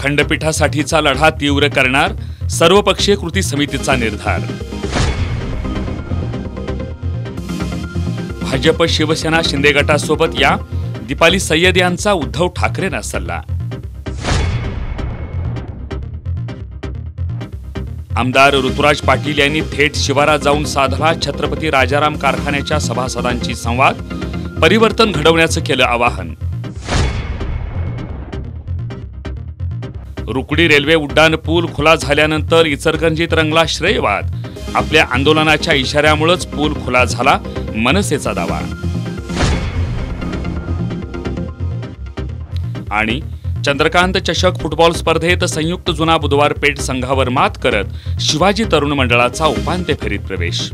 खंडपीठासाठीचा लढा तीव्र करणार सर्वपक्षीय कृती समितीचा निर्धार. भाजप शिवसेना शिंदे गटासोबत या दीपाली सय्यद यांचा उद्धव ठाकरेंना सल्ला. आमदार ऋतुराज पाटील यांनी थेट शिवारात जाऊन साधला छत्रपती राजाराम कारखान्याच्या सभासदांची संवाद परिवर्तन घडवण्याचं केलं आवाहन. रुकडी रेल्वे उड्डाण पूल खुला झाल्यानंतर इचरगंजीत रंगला श्रेयवाद. आपल्या आंदोलनाच्या इशाऱ्यामुळेच पूल खुला झाला मनसेचा दावा. आणि चंद्रकांत चषक फुटबॉल स्पर्धेत संयुक्त जुना बुधवार पेठ संघावर मात करत शिवाजी तरुण मंडळाचा उपांत्य फेरीत प्रवेश.